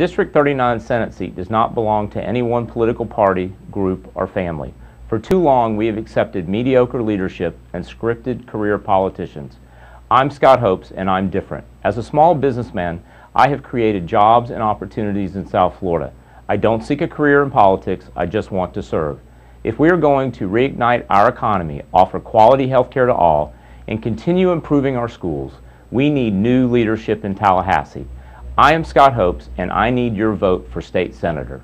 District 39 Senate seat does not belong to any one political party, group, or family. For too long, we have accepted mediocre leadership and scripted career politicians. I'm Scott Hopes, and I'm different. As a small businessman, I have created jobs and opportunities in South Florida. I don't seek a career in politics, I just want to serve. If we are going to reignite our economy, offer quality health care to all, and continue improving our schools, we need new leadership in Tallahassee. I am Scott Hopes, and I need your vote for state senator.